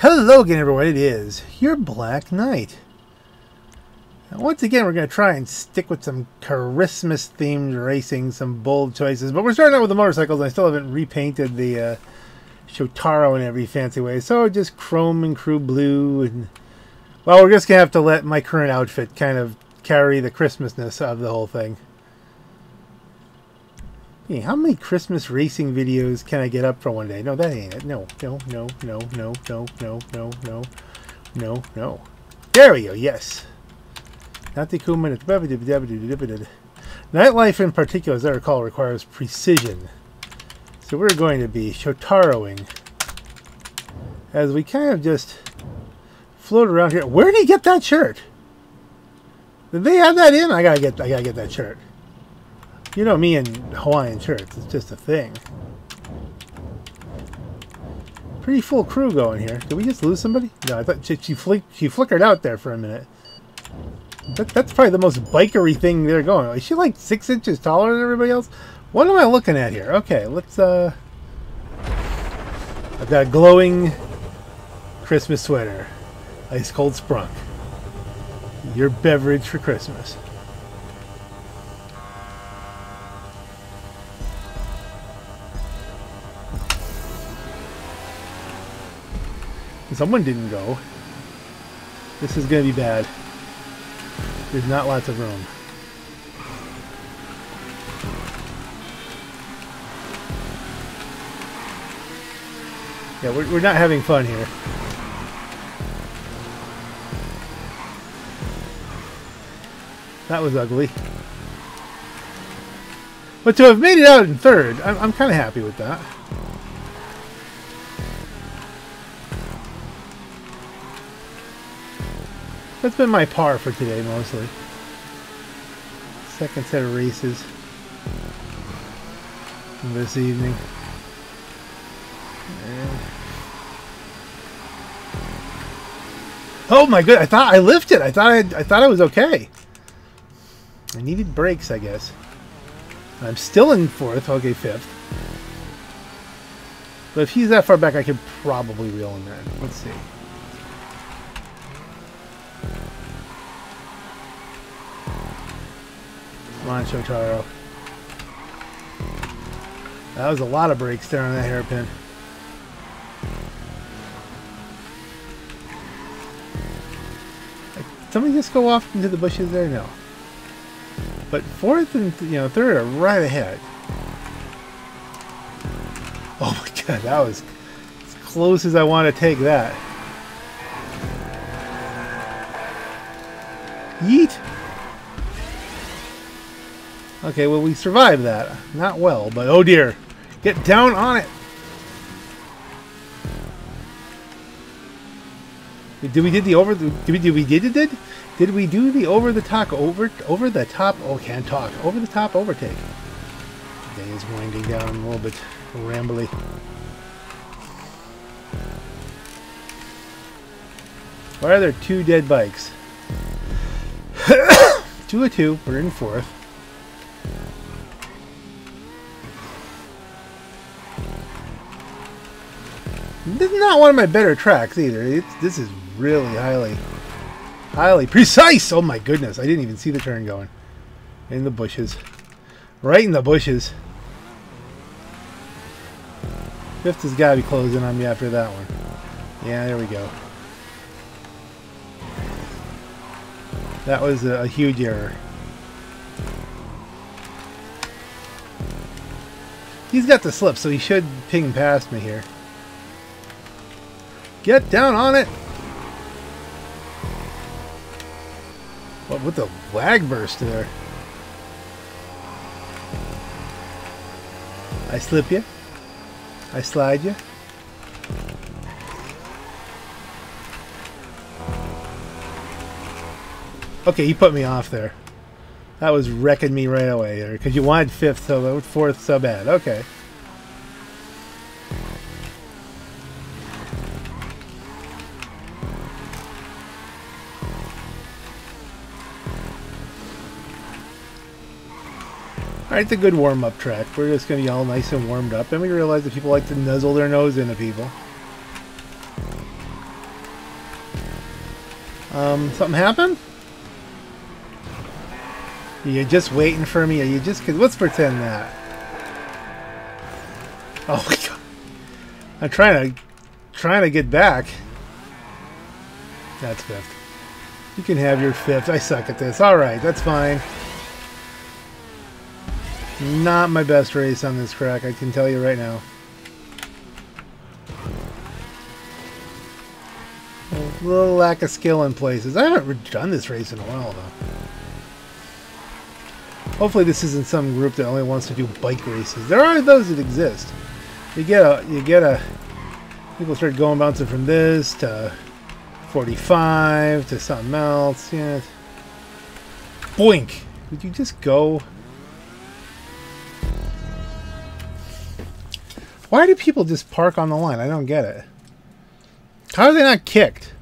Hello again, everyone. It is your Black Knight. Now, once again, we're going to try and stick with some Christmas-themed racing, some bold choices. But we're starting out with the motorcycles. I still haven't repainted the uh, Shotaro in every fancy way. So just chrome and crew blue. and Well, we're just going to have to let my current outfit kind of carry the Christmasness of the whole thing. Hey, how many Christmas racing videos can I get up for one day? No, that ain't it. No, no, no, no, no, no, no, no, no, no, no. There we go, yes. Not the Nightlife in particular, as I recall, requires precision. So we're going to be Shotaroing as we kind of just float around here. Where did he get that shirt? Did they have that in? I gotta get I gotta get that shirt. You know me in Hawaiian shirts. It's just a thing. Pretty full crew going here. Did we just lose somebody? No, I thought she, she, flick, she flickered out there for a minute. That, that's probably the most bikery thing they're going. Is she like six inches taller than everybody else? What am I looking at here? Okay, let's, uh... I've got a glowing Christmas sweater. Ice cold sprunk. Your beverage for Christmas. Someone didn't go. This is going to be bad. There's not lots of room. Yeah, we're, we're not having fun here. That was ugly. But to have made it out in third, I'm, I'm kind of happy with that. That's been my par for today, mostly. Second set of races this evening. And oh my god! I thought I lifted. I thought I, I thought I was okay. I needed brakes, I guess. I'm still in fourth. Okay, fifth. But if he's that far back, I could probably reel him in. Let's see. Come on, Shotaro. That was a lot of brakes there on that hairpin. Somebody just go off into the bushes there? No. But fourth and you know third are right ahead. Oh my god, that was as close as I want to take that. Yeet! Okay, well, we survived that. Not well, but oh dear. Get down on it. Did we did the over? Did we did we did it? Did did we do the over the top over over the top? Oh, can't talk. Over the top overtake. The day is winding down a little bit rambly. Why are there two dead bikes? two of two. We're in fourth. This is not one of my better tracks either. It's, this is really highly, highly precise. Oh my goodness. I didn't even see the turn going. In the bushes. Right in the bushes. Fifth has got to be closing on me after that one. Yeah, there we go. That was a, a huge error. He's got the slip, so he should ping past me here. Get down on it! What with the lag burst there? I slip you. I slide you. Okay, he put me off there. That was wrecking me right away there because you wanted fifth, so fourth, so bad. Okay. Alright, a good warm-up track. We're just going to be all nice and warmed up, and we realize that people like to nuzzle their nose into people. Um, something happened? You're you just waiting for me? Are you just... Cause let's pretend that. Oh my god. I'm trying to... Trying to get back. That's fifth. You can have your fifth. I suck at this. Alright, that's fine. Not my best race on this track, I can tell you right now. A little lack of skill in places. I haven't done this race in a while, though. Hopefully this isn't some group that only wants to do bike races. There are those that exist. You get a, you get a, people start going bouncing from this to 45 to something else. Yeah. Boink! Would you just go? Why do people just park on the line? I don't get it. How are they not kicked?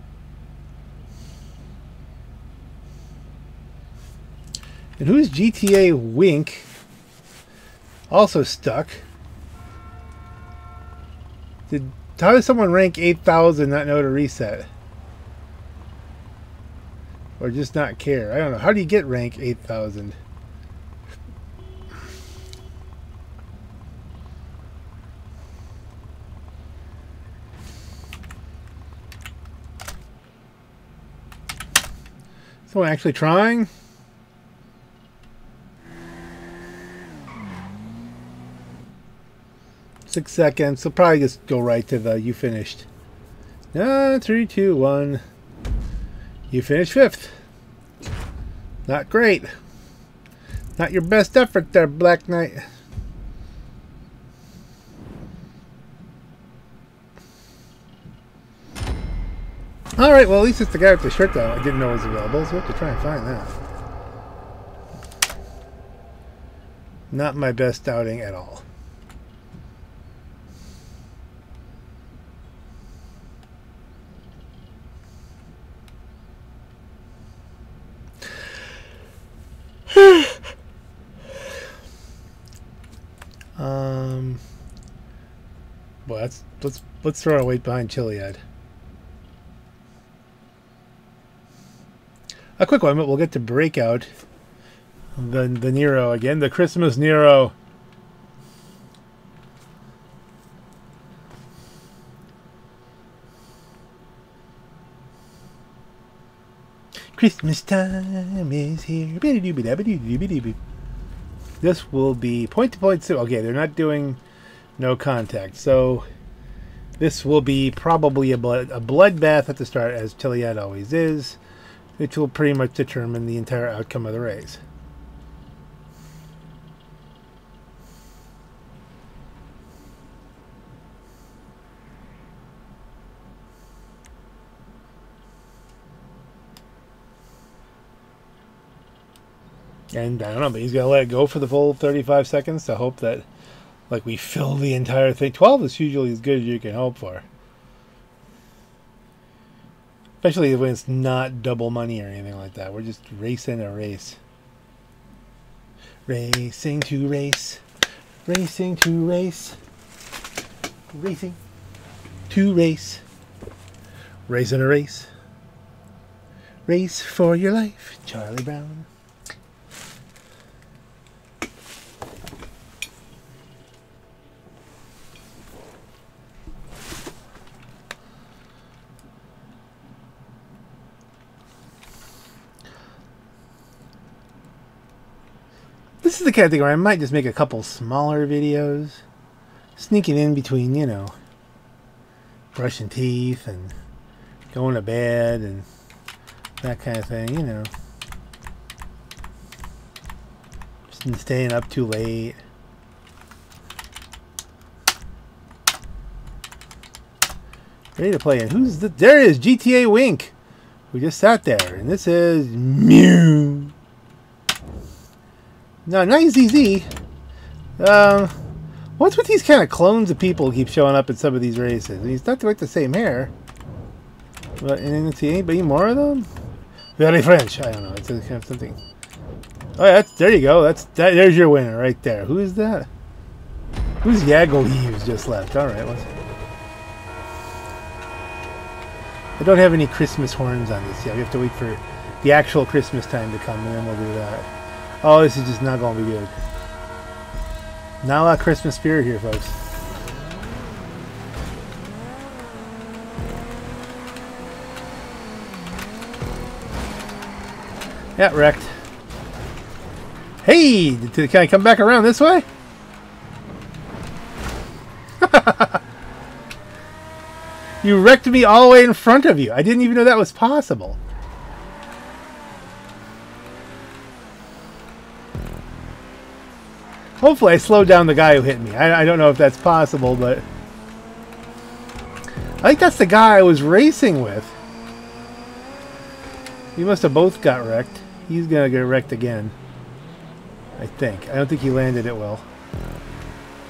And who's GTA Wink? Also stuck. Did how does someone rank 8,000 not know to reset? Or just not care? I don't know. How do you get rank 8,000? Someone actually trying? Six seconds. So probably just go right to the you finished. Uh, three, two, one. You finished fifth. Not great. Not your best effort there, Black Knight. Alright, well at least it's the guy with the shirt that I didn't know was available, so we have to try and find that. Not my best outing at all. um, well, let's let's let's throw our weight behind Chiliad. A quick one, but we'll get to Breakout. The, the Nero again, the Christmas Nero. Christmas time is here. This will be point to point. Okay, they're not doing no contact. So this will be probably a blood a bloodbath at the start, as Chiliad always is which will pretty much determine the entire outcome of the race. And I don't know, but he's gonna let it go for the full 35 seconds to hope that, like, we fill the entire thing. 12 is usually as good as you can hope for. Especially when it's not double money or anything like that. We're just racing a race. Racing to race. Racing to race. Racing to race. Racing a race. Race for your life, Charlie Brown. This is the kind of thing where I might just make a couple smaller videos. Sneaking in between, you know, brushing teeth and going to bed and that kind of thing, you know. Just staying up too late. Ready to play. And who's the... There is GTA Wink. We just sat there. And this is Mew. No, not ZZ. Um, what's with these kind of clones of people keep showing up in some of these races? He's not quite the same hair. But and then see anybody more of them? Very French. I don't know. It's kind of something. Oh, yeah, that's, there you go. That's that. There's your winner right there. Who is that? Who's Yago Heaves just left? All right, let's. I don't have any Christmas horns on this yet. We have to wait for the actual Christmas time to come, and then we'll do that. Oh, this is just not going to be good. Not a lot of Christmas spirit here, folks. Yeah, wrecked. Hey! Can I come back around this way? you wrecked me all the way in front of you. I didn't even know that was possible. Hopefully I slowed down the guy who hit me. I, I don't know if that's possible, but... I think that's the guy I was racing with. We must have both got wrecked. He's gonna get wrecked again. I think. I don't think he landed it well.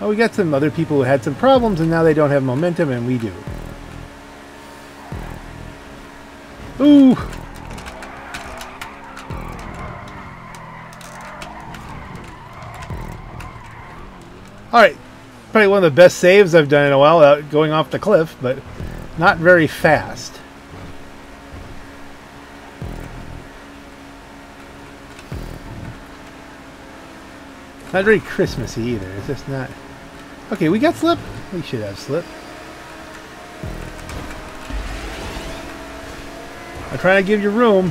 Oh, we got some other people who had some problems and now they don't have momentum and we do. Ooh! Alright. Probably one of the best saves I've done in a while without going off the cliff, but not very fast. Not very Christmassy either. It's just not... Okay, we got slip. We should have slip. I'm trying to give you room.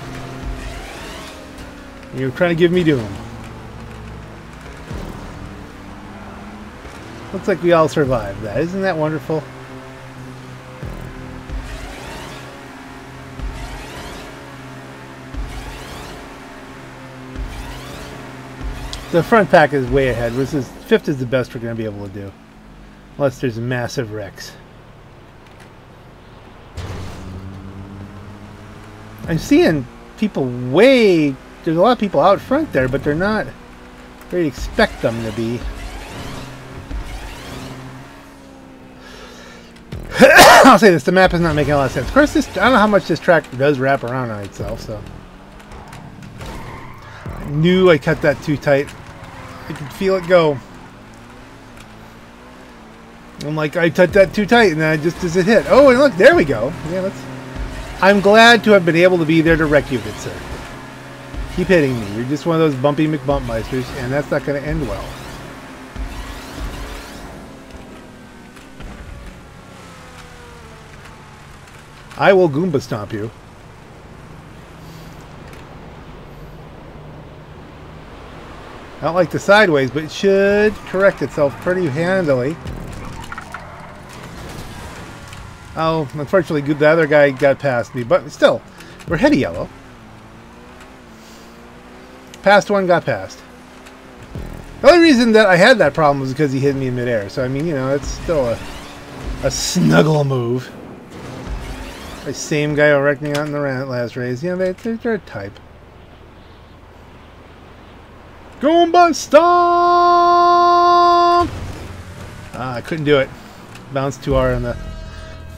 You're trying to give me doom. Looks like we all survived that. Isn't that wonderful? The front pack is way ahead. This is fifth is the best we're going to be able to do. Unless there's massive wrecks. I'm seeing people way... There's a lot of people out front there, but they're not where you expect them to be. I'll say this, the map is not making a lot of sense. Of course, this, I don't know how much this track does wrap around on itself, so... I knew I cut that too tight. I could feel it go. I'm like, I cut that too tight, and then just as it hit. Oh, and look, there we go. Yeah, let's... I'm glad to have been able to be there to wreck you, sir. Keep hitting me. You're just one of those bumpy McBumpmeisters, and that's not going to end well. I will Goomba stomp you. I don't like the sideways, but it should correct itself pretty handily. Oh, unfortunately, the other guy got past me, but still, we're head of yellow. Past one got past. The only reason that I had that problem was because he hit me in midair. So, I mean, you know, it's still a, a snuggle move. The same guy who wrecked me out in the last race. You know, they, they're, they're a type. Goomba Stomp! Ah, I couldn't do it. Bounced too hard on the...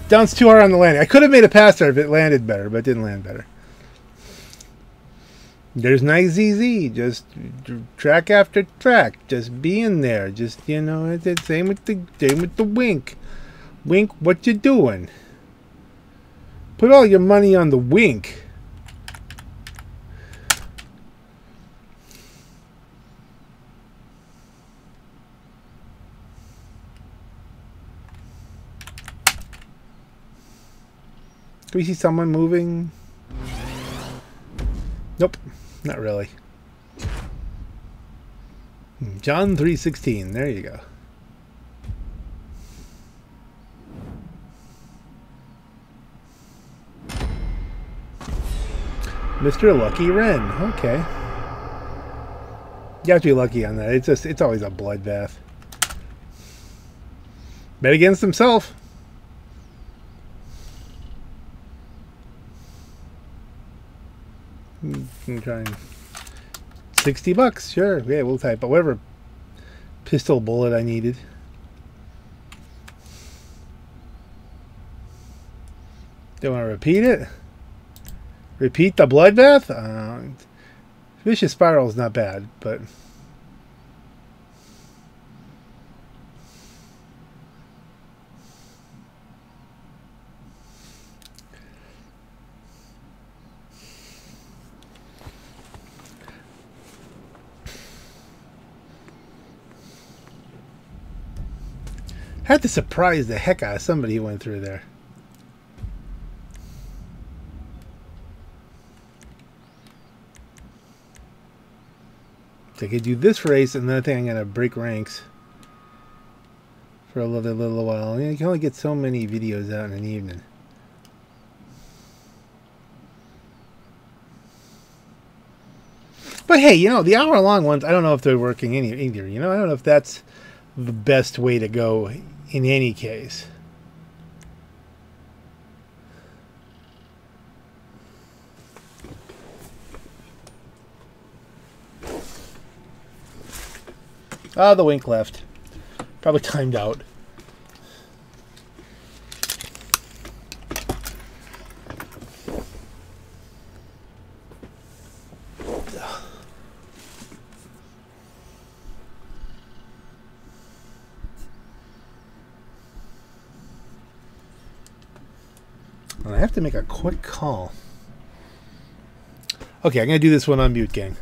Bounced too hard on the landing. I could have made a pass there if it landed better, but it didn't land better. There's nice ZZ. Just track after track. Just being there. Just, you know, it's same with the same with the wink. Wink, what you doing? Put all your money on the wink. Do we see someone moving? Nope, not really. Hmm, John 3.16, there you go. Mr. Lucky Wren. Okay. You have to be lucky on that. It's just it's always a bloodbath. Bet against himself. Hmm, I'm trying. 60 bucks, sure. Yeah, we'll type. But whatever pistol bullet I needed. Do you want to repeat it? Repeat the bloodbath? Uh, vicious Spiral is not bad, but... Had to surprise the heck out of somebody who went through there. So I could do this race, and then I think I'm going to break ranks for a little, while. You, know, you can only get so many videos out in an evening. But hey, you know, the hour long ones, I don't know if they're working any either. You know, I don't know if that's the best way to go in any case. Ah, the wink left. Probably timed out. I have to make a quick call. Okay, I'm going to do this one on mute, gang.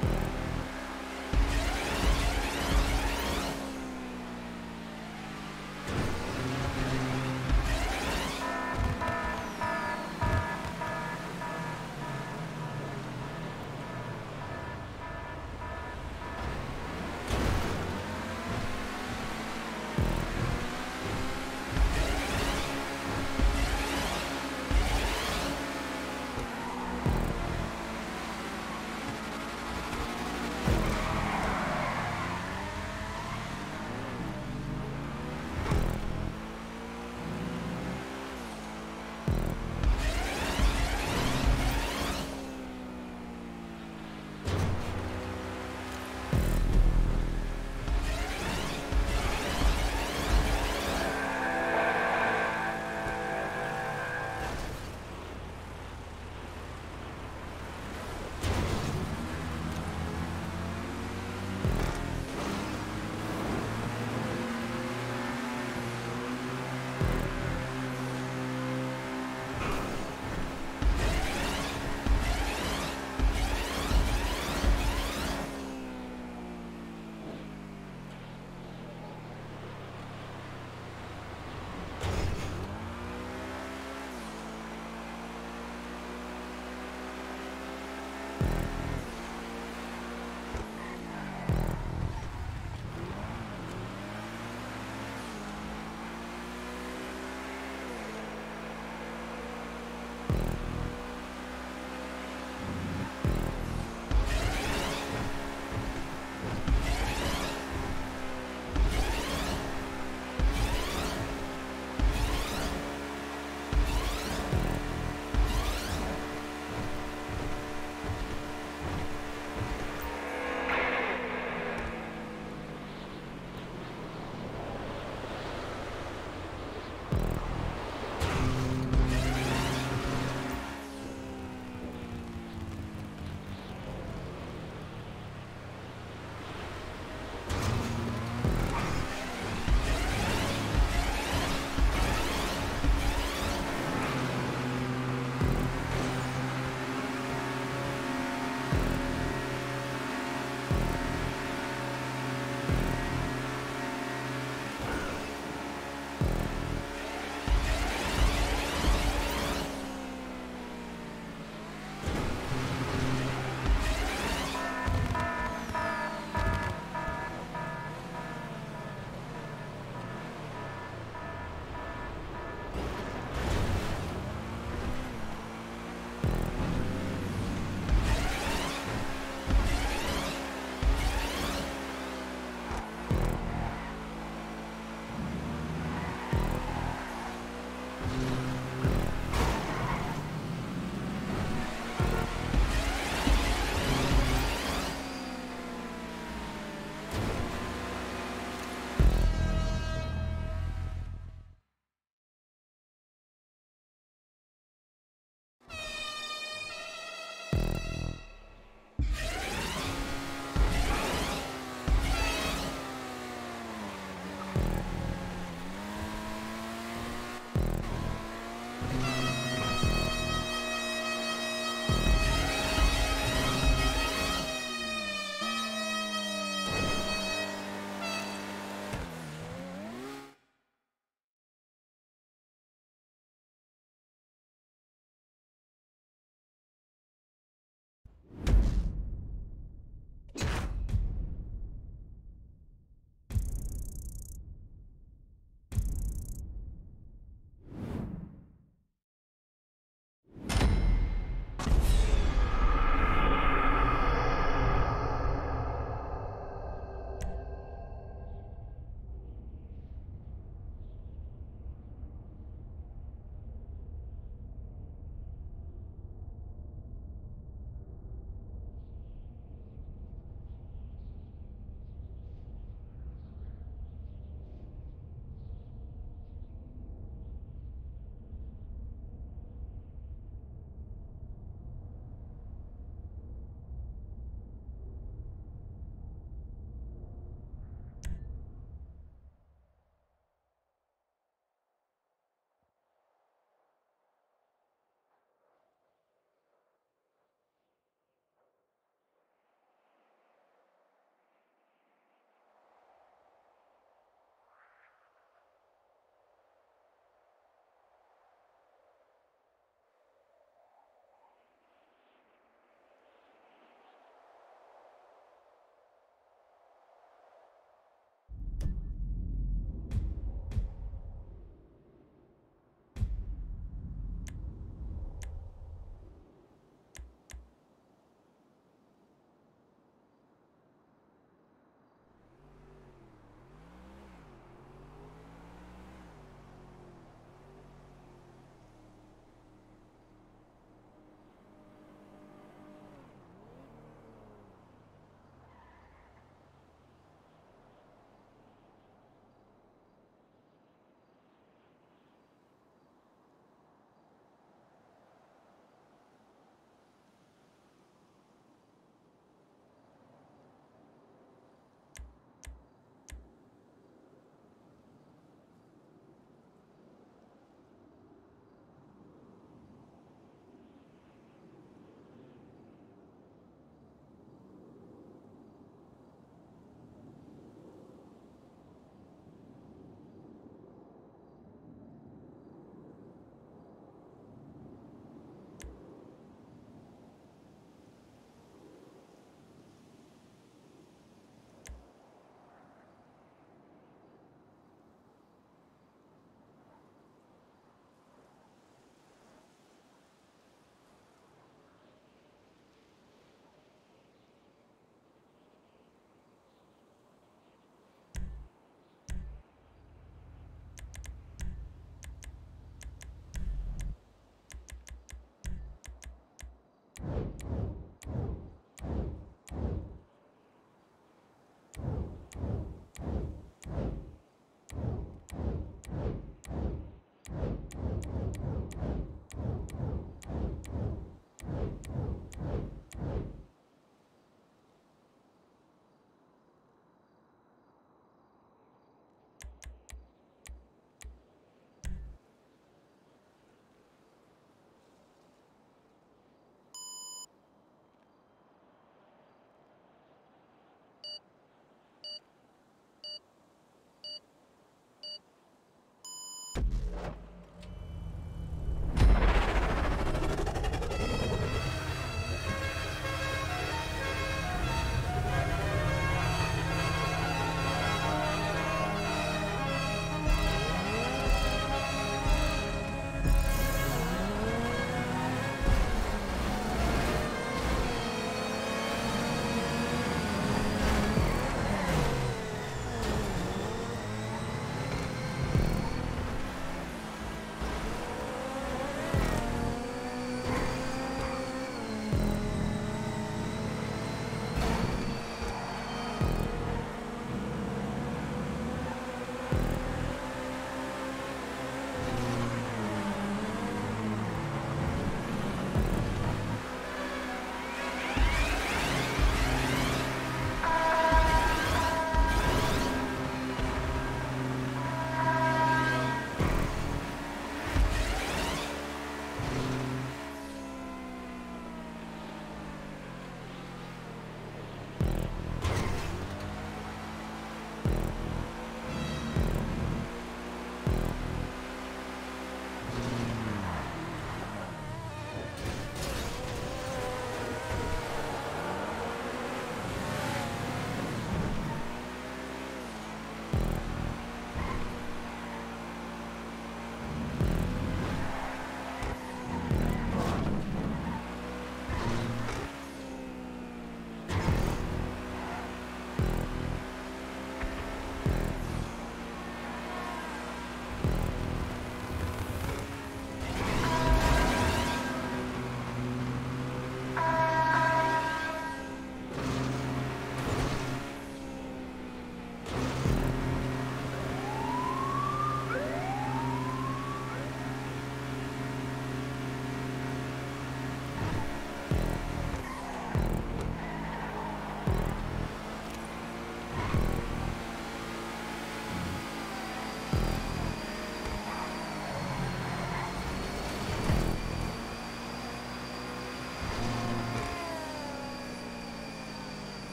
Bye.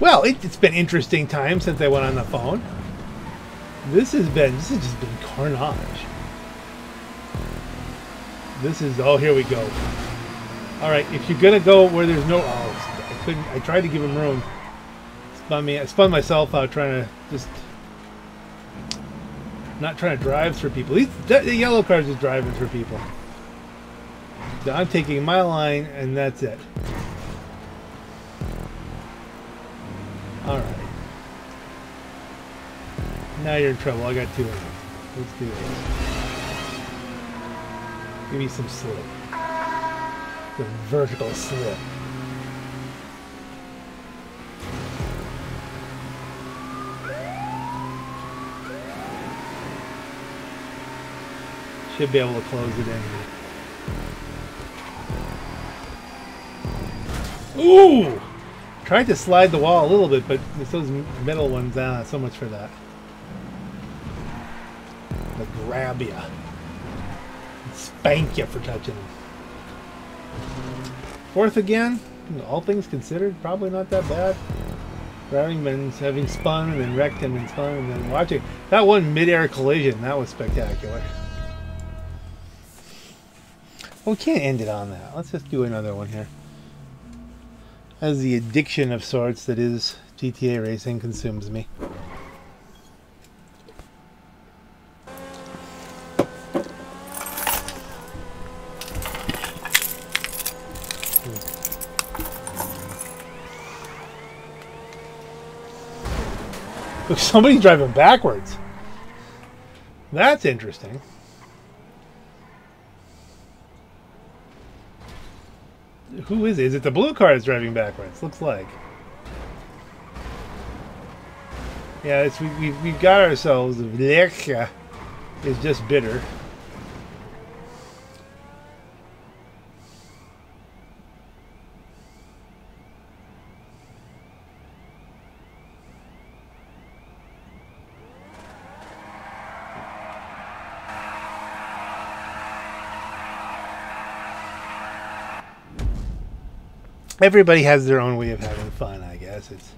Well, it, has been interesting time since I went on the phone. This has been this has just been carnage. This is oh here we go. All right, if you're gonna go where there's no oh I couldn't I tried to give him room. Spun me I spun myself out trying to just not trying to drive through people. He's, the yellow car's just driving through people. So I'm taking my line and that's it. Alright. Now you're in trouble. I got two of them. Let's do this. Give me some slip. The vertical slip. Should be able to close it in. Ooh! Tried to slide the wall a little bit, but it's those metal ones, ah, so much for that. Grab you. Spank you for touching them. Fourth again, all things considered, probably not that bad. Grabbing and having spun and then wrecked him and spun and then watching. That one mid-air collision, that was spectacular. Well, we can't end it on that. Let's just do another one here as the addiction of sorts that is GTA racing consumes me. Somebody's driving backwards. That's interesting. Who is it? Is it the blue car that's driving backwards? Looks like. Yeah, it's, we, we, we've got ourselves. Vleka is just bitter. Everybody has their own way of having fun, I guess. It's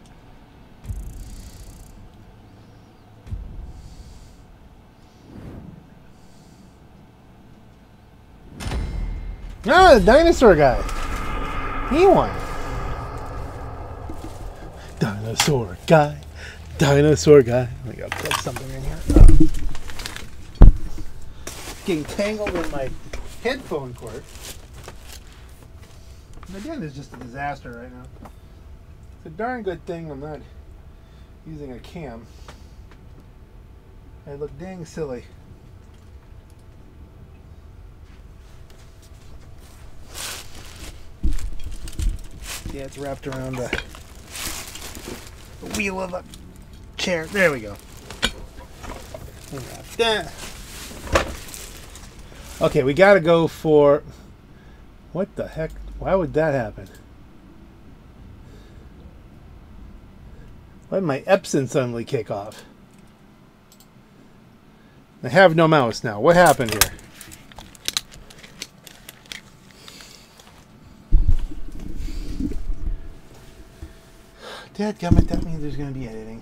Ah, the dinosaur guy. He won. Dinosaur guy. Dinosaur guy. I gotta plug something in here. Getting tangled in my headphone cord. Again, it's just a disaster right now. It's a darn good thing I'm not using a cam. I look dang silly. Yeah, it's wrapped around the, the wheel of the chair. There we go. That. Okay, we got to go for. What the heck? Why would that happen? Why did my Epson suddenly kick off? I have no mouse now. What happened here? Dadgummit, that means there's going to be editing.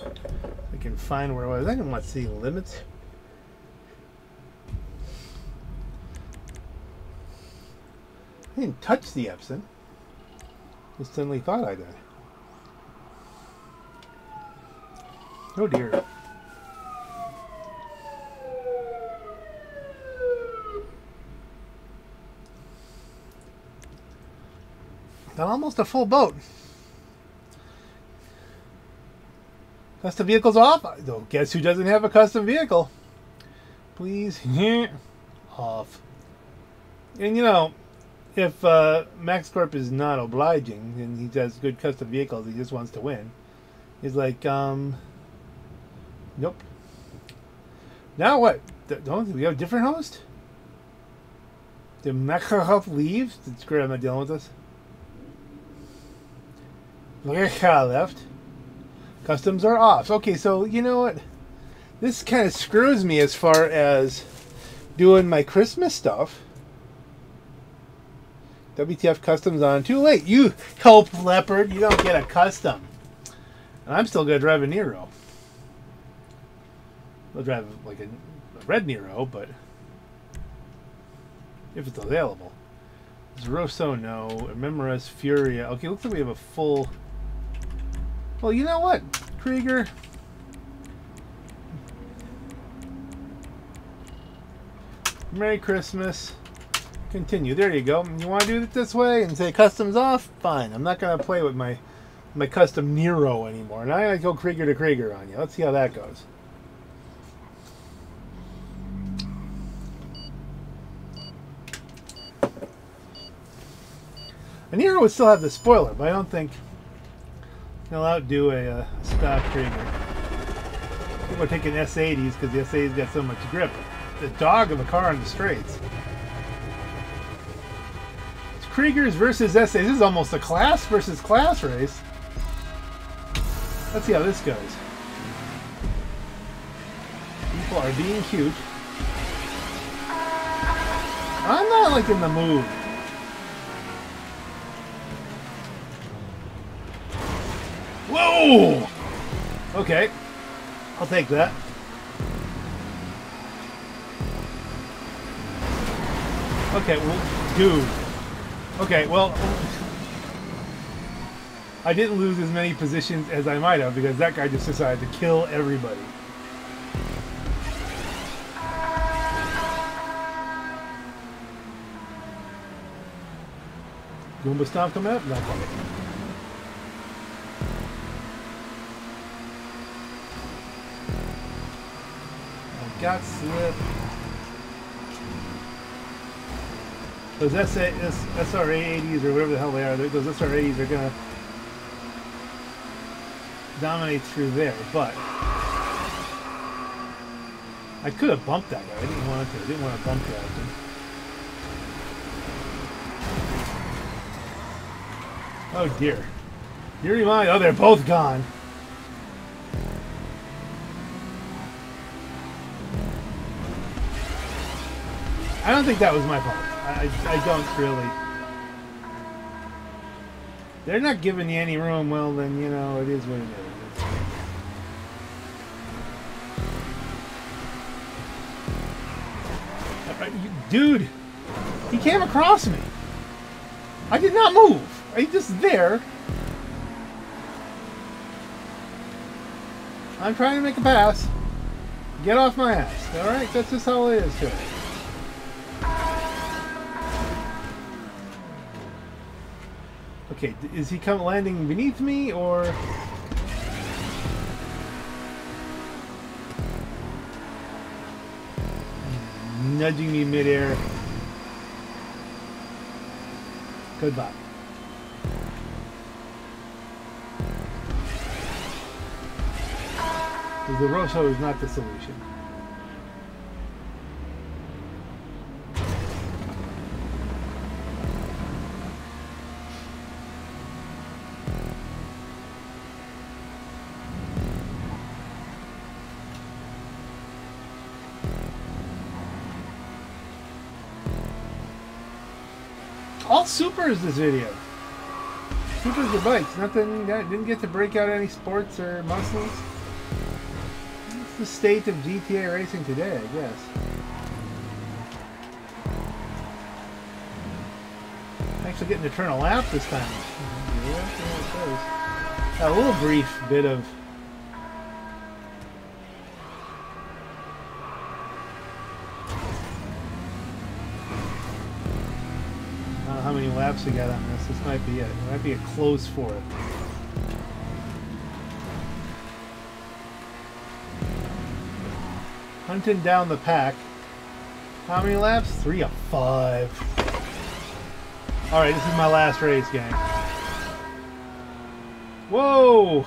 I can find where I was. I didn't want to see limits. I didn't touch the Epson. Just suddenly thought I did. Oh dear. Got almost a full boat. Custom vehicles off? Though, guess who doesn't have a custom vehicle? Please, off. And you know, if uh, MaxCorp is not obliging and he does good custom vehicles, he just wants to win. He's like, um, nope. Now what? Don't we have a different host? Did MaxCorp leave? It's great I'm not dealing with this. Recha left. Customs are off. Okay, so you know what? This kind of screws me as far as doing my Christmas stuff. WTF customs on. Too late. You help leopard. You don't get a custom. And I'm still to drive a Nero. I'll drive like a, a red Nero, but if it's available. Zorrusso, no. Memoras, Furia. Okay, looks like we have a full well, you know what, Krieger? Merry Christmas. Continue. There you go. You want to do it this way and say customs off? Fine. I'm not going to play with my my custom Nero anymore. Now going to go Krieger to Krieger on you. Let's see how that goes. A Nero would still have the spoiler, but I don't think He'll outdo a stock Krieger. People are taking S80s because the S80's got so much grip. The dog of a car on the straights. Kriegers versus S80s. This is almost a class versus class race. Let's see how this goes. People are being cute. I'm not like in the mood. Whoa! Okay. I'll take that. Okay, well, dude. Okay, well, I didn't lose as many positions as I might have because that guy just decided to kill everybody. Goomba Stomp coming up? Not coming. got slip. Those SA, SRA 80s or whatever the hell they are, those SRA 80s are going to dominate through there, but I could have bumped that guy. I didn't want to. I didn't want to bump that. Oh dear. You remind. Oh, they're both gone. I don't think that was my fault. I, I don't really. They're not giving you any room. Well, then you know it is what it is. Dude, he came across me. I did not move. I just there. I'm trying to make a pass. Get off my ass. All right, that's just how it is to. Okay, is he come landing beneath me or? Nudging me midair. Goodbye. The Rosso is not the solution. All supers this video. Supers the bikes. Nothing. Didn't get to break out any sports or muscles. It's the state of GTA racing today, I guess. Actually getting to turn a lap this time. Mm-hmm. Yeah, see how it goes. A little brief bit of laps we got on this. This might be it. It might be a close for it. Hunting down the pack. How many laps? Three of five. Alright, this is my last race, gang. Whoa!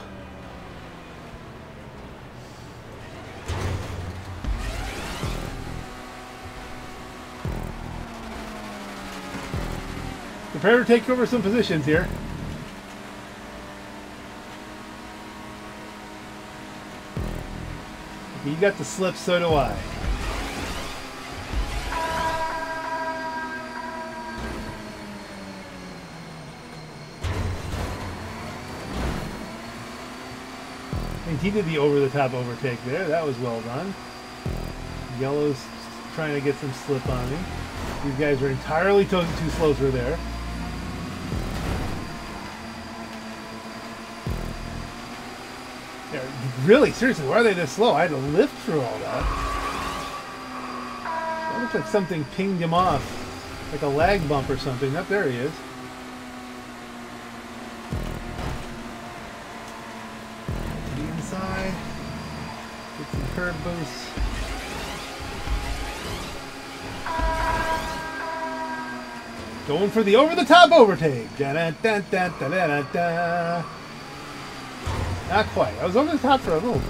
Prepare to take over some positions here. You got the slip, so do I. Think he did the over-the-top overtake there. That was well done. Yellow's trying to get some slip on me. These guys are entirely too, too slow through there. Yeah, really, seriously, why are they this slow? I had to lift through all that. That looks like something pinged him off. Like a lag bump or something. Up there he is. The inside. Get some curb boosts. Going for the over-the-top overtake. -da -da -da. Not quite. I was over the top for a little bit.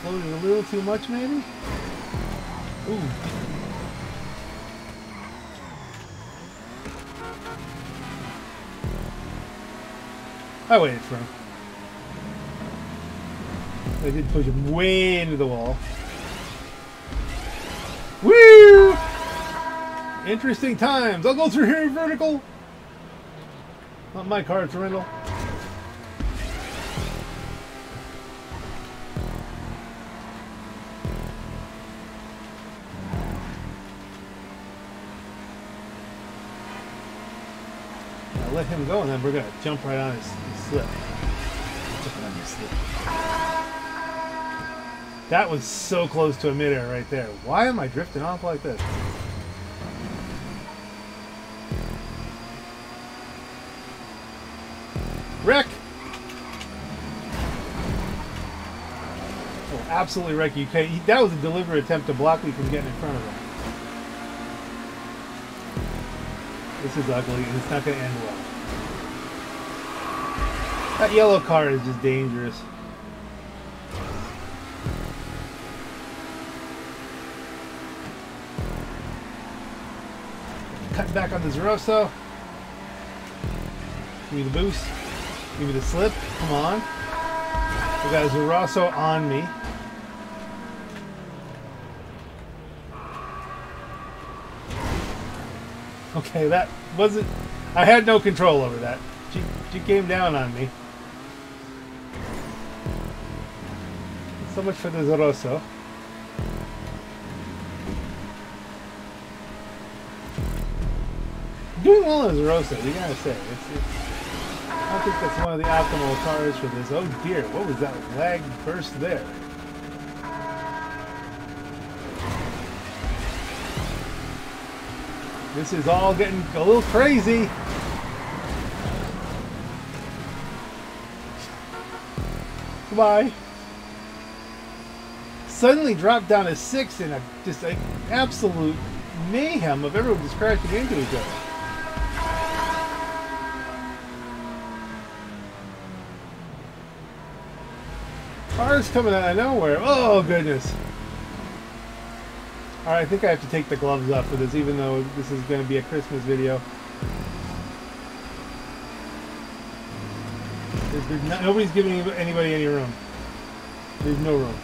Floated a little too much, maybe? Ooh. I waited for him. I did push him way into the wall. Woo! Interesting times. I'll go through here vertical. Not my car, it's Let him go, and then we're gonna jump right on his, his slip. On his slip. That was so close to a midair right there. Why am I drifting off like this? Wreck! Oh, absolutely wreck you. That was a deliberate attempt to block me from getting in front of him. This is ugly, and it's not going to end well. That yellow car is just dangerous. Cut back on the Zorrusso. Give me the boost. Give me the slip. Come on. We got a Zorrusso on me. Okay, that wasn't. I had no control over that. She, she came down on me. So much for the Zorrusso. Doing well as Zorrusso, you gotta say. It's, it's, I think that's one of the optimal cars for this. Oh dear, what was that lag burst there? This is all getting a little crazy. Goodbye. Suddenly dropped down to six in a just an absolute mayhem of everyone just crashing into each other. Cars coming out of nowhere. Oh goodness. I think I have to take the gloves off for this, even though this is going to be a Christmas video. There's, there's nobody's giving anybody any room. There's no room.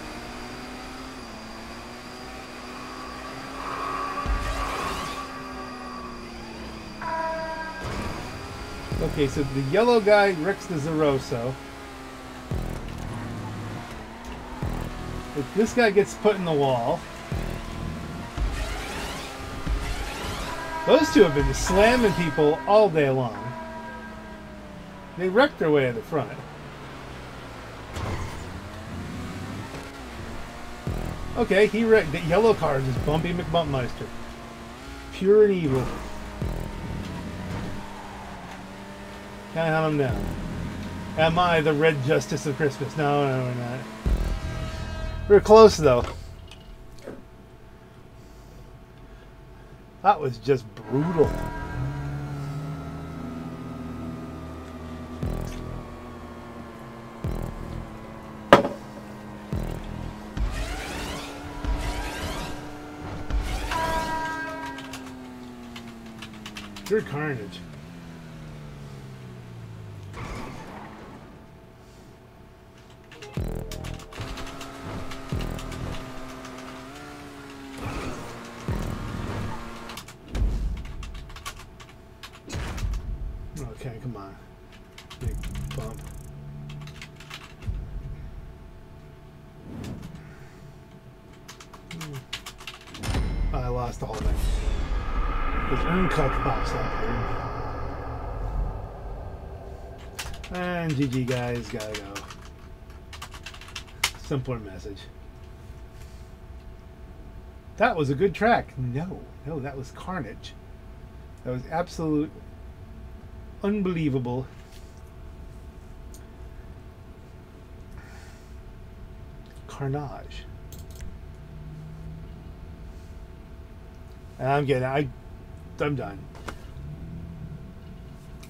Okay, so the yellow guy wrecks the Zorrusso. If this guy gets put in the wall, Those two have been slamming people all day long. They wrecked their way to the front. Okay, he wrecked. The yellow car is Bumpy McBumpmeister. Pure and evil. Can't hunt him down. Am I the Red Justice of Christmas? No, no, we're not. We're close, though. That was just brutal. Good carnage. GG guys, gotta go. Simpler message. That was a good track. No, no, that was carnage. That was absolute, unbelievable. Carnage. And I'm getting. I, I'm done.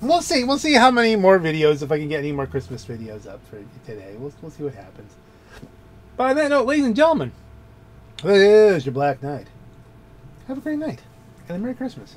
We'll see. We'll see how many more videos, if I can get any more Christmas videos up for today. We'll, we'll see what happens. By that note, ladies and gentlemen, this is your Black Knight. Have a great night and a Merry Christmas.